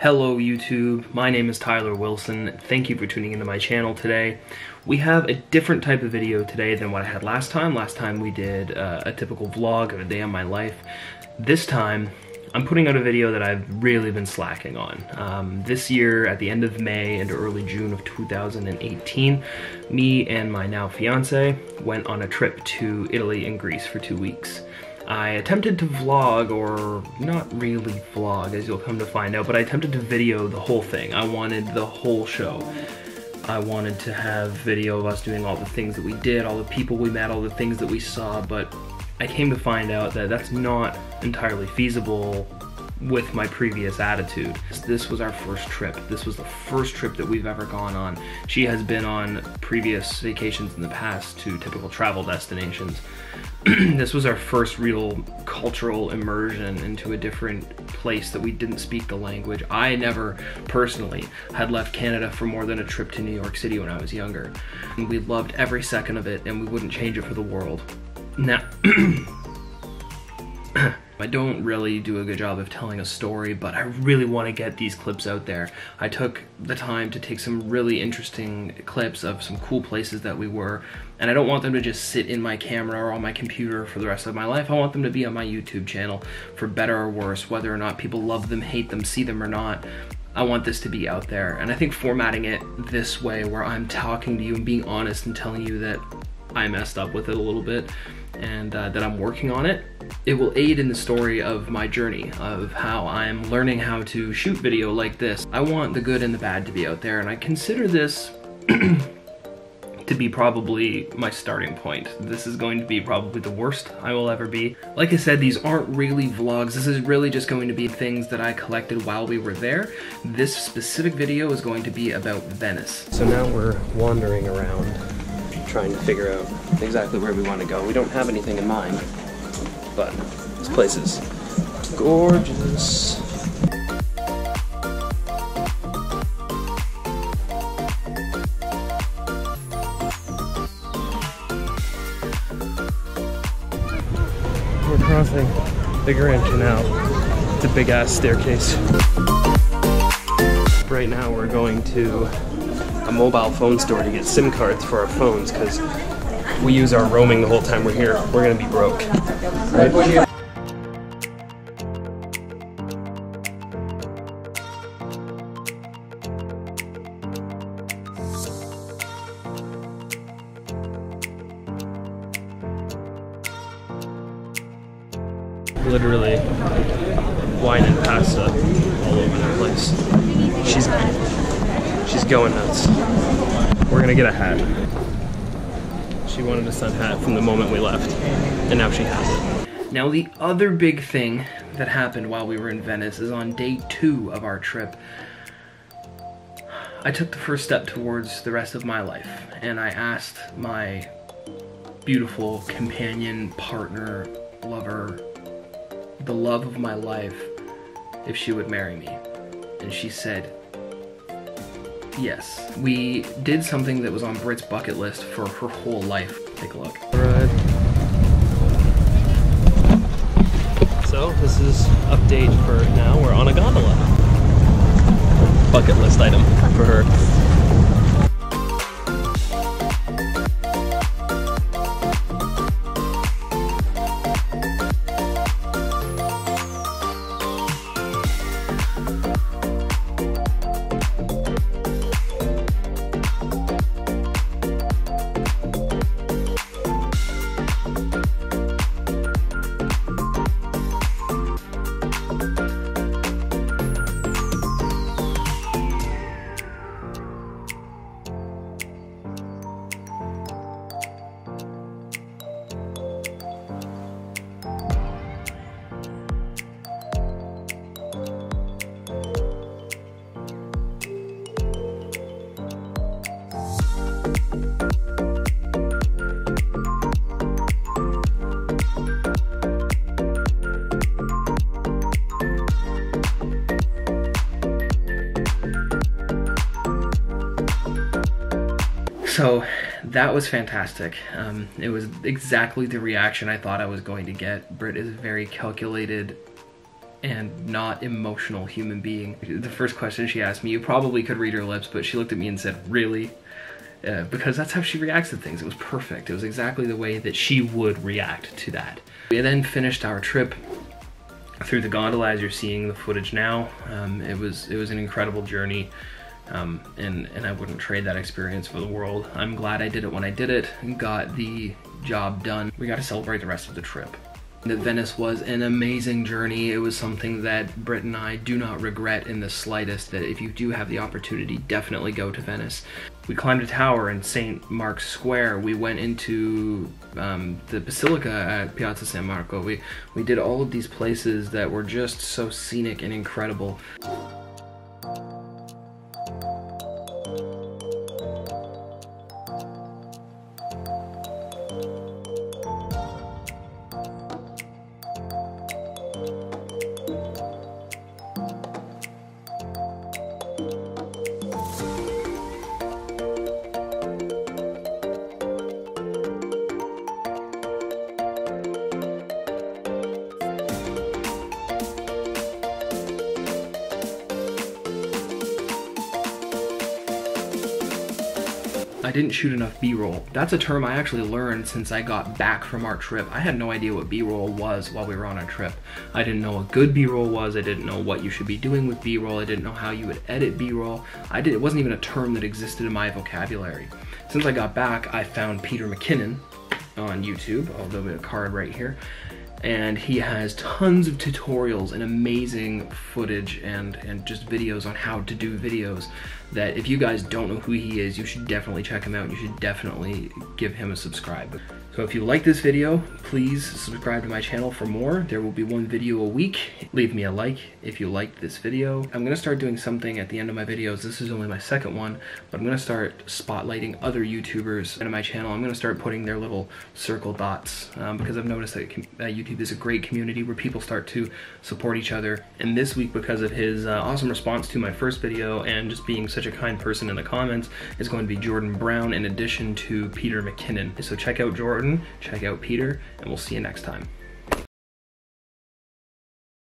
Hello YouTube, my name is Tyler Wilson. Thank you for tuning into my channel today. We have a different type of video today than what I had last time. Last time we did uh, a typical vlog of a day in my life. This time, I'm putting out a video that I've really been slacking on. Um, this year, at the end of May into early June of 2018, me and my now fiance went on a trip to Italy and Greece for two weeks. I attempted to vlog, or not really vlog as you'll come to find out, but I attempted to video the whole thing. I wanted the whole show. I wanted to have video of us doing all the things that we did, all the people we met, all the things that we saw, but I came to find out that that's not entirely feasible with my previous attitude. This was our first trip. This was the first trip that we've ever gone on. She has been on previous vacations in the past to typical travel destinations. this was our first real cultural immersion into a different place that we didn't speak the language. I never personally had left Canada for more than a trip to New York City when I was younger. And we loved every second of it and we wouldn't change it for the world. Now, I don't really do a good job of telling a story, but I really want to get these clips out there. I took the time to take some really interesting clips of some cool places that we were, and I don't want them to just sit in my camera or on my computer for the rest of my life. I want them to be on my YouTube channel, for better or worse, whether or not people love them, hate them, see them or not. I want this to be out there, and I think formatting it this way, where I'm talking to you and being honest and telling you that I messed up with it a little bit and uh, that I'm working on it. It will aid in the story of my journey, of how I'm learning how to shoot video like this. I want the good and the bad to be out there, and I consider this to be probably my starting point. This is going to be probably the worst I will ever be. Like I said, these aren't really vlogs. This is really just going to be things that I collected while we were there. This specific video is going to be about Venice. So now we're wandering around trying to figure out exactly where we want to go. We don't have anything in mind, but this place is gorgeous. We're crossing the Grand Canal. It's a big ass staircase. Right now we're going to mobile phone store to get SIM cards for our phones because we use our roaming the whole time we're here. We're gonna be broke. Right? Literally wine and pasta all over the place. She's She's going nuts. We're gonna get a hat. She wanted a sun hat from the moment we left, and now she has it. Now the other big thing that happened while we were in Venice is on day two of our trip. I took the first step towards the rest of my life, and I asked my beautiful companion, partner, lover, the love of my life, if she would marry me. And she said, Yes. We did something that was on Britt's bucket list for her whole life. Take a look. So, this is update for now. We're on a gondola. Bucket list item for her. So that was fantastic. Um, it was exactly the reaction I thought I was going to get. Britt is a very calculated and not emotional human being. The first question she asked me, you probably could read her lips, but she looked at me and said, really? Uh, because that's how she reacts to things. It was perfect. It was exactly the way that she would react to that. We then finished our trip through the gondola as you're seeing the footage now. Um, it was it was an incredible journey. Um, and, and I wouldn't trade that experience for the world. I'm glad I did it when I did it and got the job done. We got to celebrate the rest of the trip. That Venice was an amazing journey. It was something that Britt and I do not regret in the slightest, that if you do have the opportunity, definitely go to Venice. We climbed a tower in St. Mark's Square. We went into um, the Basilica at Piazza San Marco. We, we did all of these places that were just so scenic and incredible. I didn't shoot enough B-roll. That's a term I actually learned since I got back from our trip. I had no idea what B-roll was while we were on our trip. I didn't know what good B-roll was. I didn't know what you should be doing with B-roll. I didn't know how you would edit B-roll. I did. It wasn't even a term that existed in my vocabulary. Since I got back, I found Peter McKinnon on YouTube. I'll do a card right here and he has tons of tutorials and amazing footage and, and just videos on how to do videos that if you guys don't know who he is, you should definitely check him out. You should definitely give him a subscribe. So if you like this video, please subscribe to my channel for more. There will be one video a week. Leave me a like if you liked this video. I'm gonna start doing something at the end of my videos. This is only my second one, but I'm gonna start spotlighting other YouTubers into my channel. I'm gonna start putting their little circle dots um, because I've noticed that YouTube is a great community where people start to support each other. And this week, because of his uh, awesome response to my first video and just being such a kind person in the comments, is going to be Jordan Brown in addition to Peter McKinnon. So check out Jordan Check out Peter, and we'll see you next time.